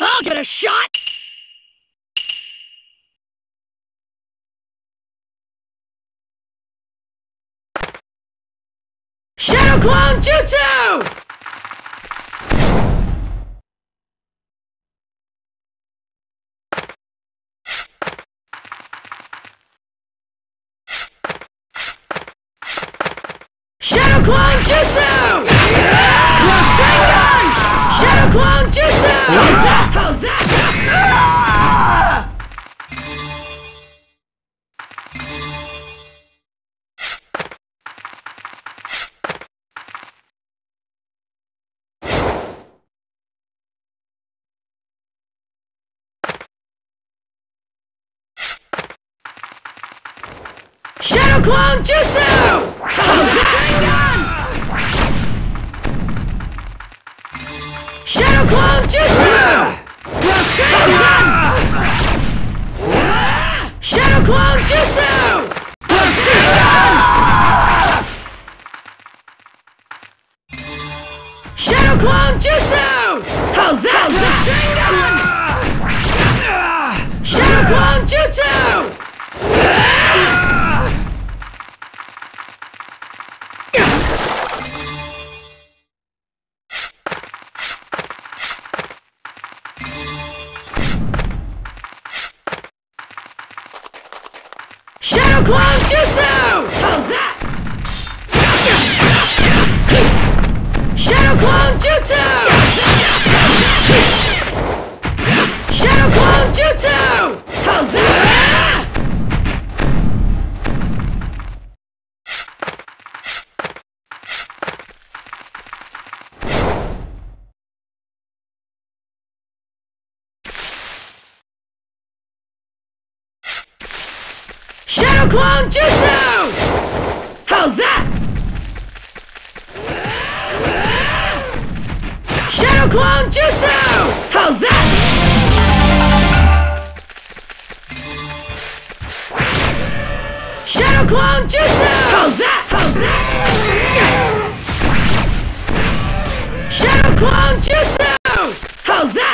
I'll give it a shot! Shadow Clone Jutsu! Shadow Clone Jutsu! Shadow Clone Jutsu! Clone Jutsu! Shadow Clone Jutsu! How's that? Shadow Clone Jutsu! Shadow Clone Jutsu! How's that? Shadow Clone Jutsu! How's that? Shadow Clone Jutsu! How's that? Shadow Clone Jutsu! How's that? How's that? Shadow Clone Jutsu! How's that?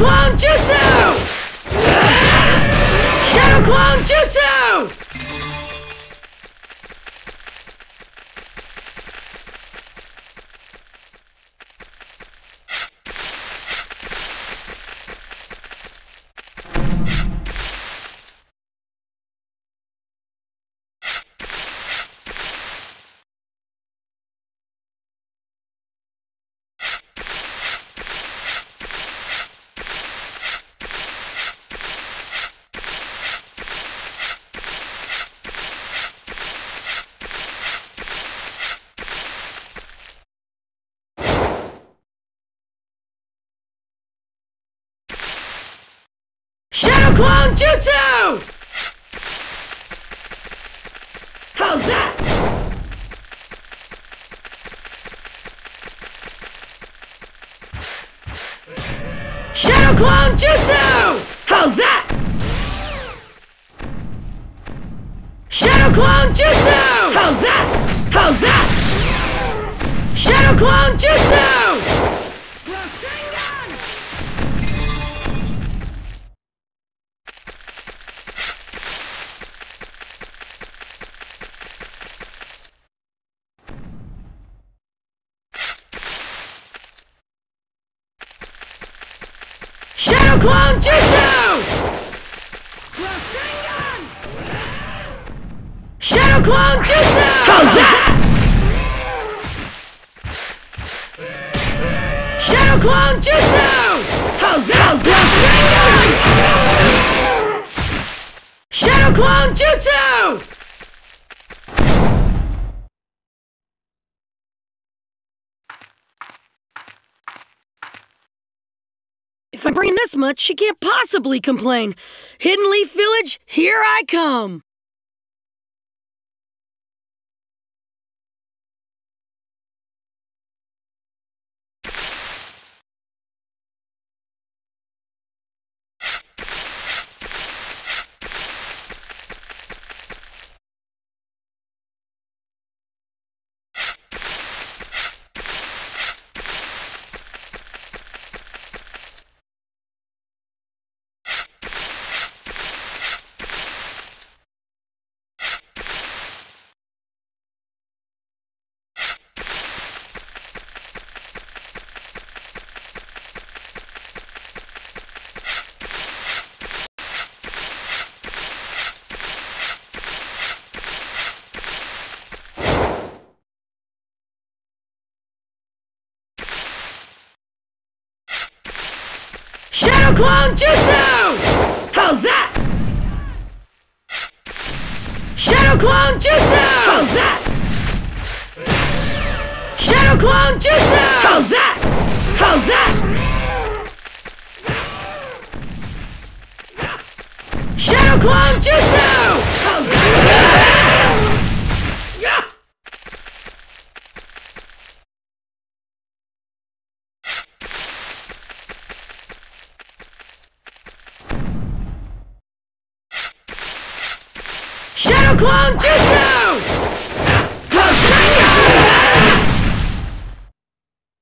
Clone Jutsu! Jutsu! How's that? Shadow Clone Jutsu! How's that? Shadow Clone Jutsu! How's that? How's that? Shadow Clone Jutsu! Shadow Clone Jutsu! Shadow Clone Jutsu! How's that? Shadow Clone Jutsu! How's that? Shadow Clone Jutsu! If I'm bringing this much, she can't possibly complain. Hidden Leaf Village, here I come! Clone Jutsu! How's that? Shadow Clone Jutsu! How's that? Shadow Clone Jutsu! How's that? How's that? Shadow Clone Jutsu! How's that? Yeah! Shadow Clone Jutsu!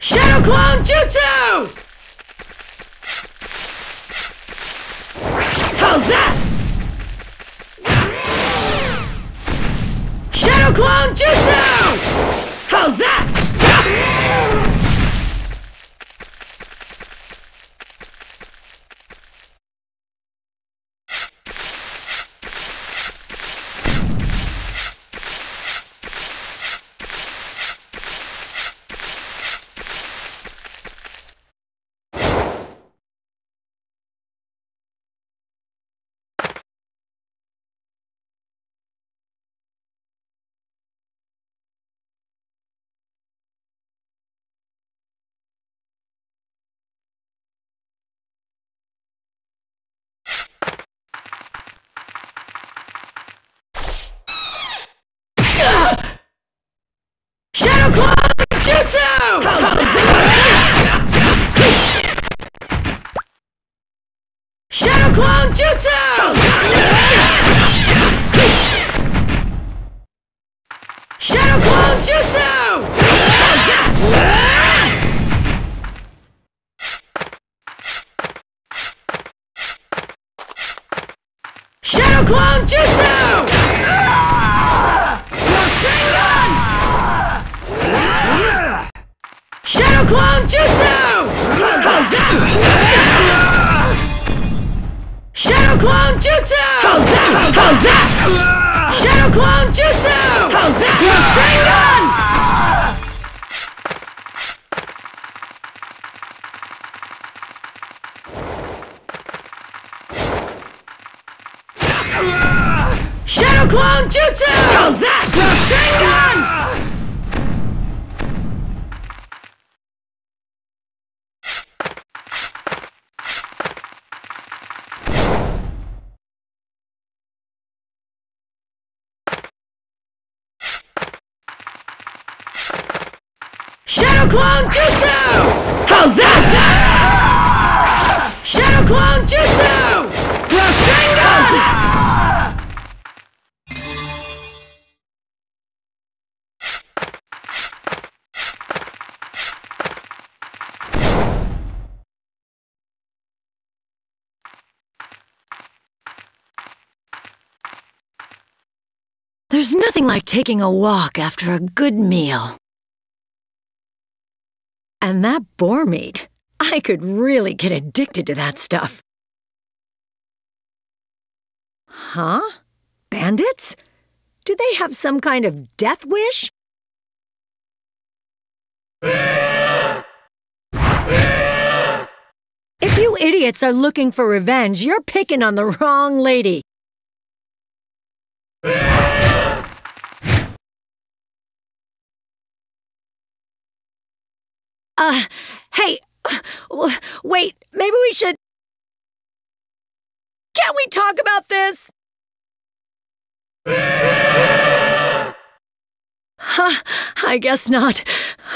Shadow Clone Jutsu! How's that? Shadow Clone Jutsu! How's that? Shadow Clone Jutsu! Shadow Clone Jutsu! Shadow Clone Jutsu! Shadow Clone Jutsu! Shadow Clone Jutsu! Shadow Clone Jutsu! Shadow Clone Jutsu! Shadow Clone Jutsu! How's that? Shadow Clone Jutsu! Rasengan! There's nothing like taking a walk after a good meal. And that boar meat, I could really get addicted to that stuff. Huh? Bandits? Do they have some kind of death wish? If you idiots are looking for revenge, you're picking on the wrong lady. Uh, hey, wait, maybe we should. Can we talk about this? Huh, I guess not.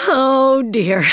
Oh dear,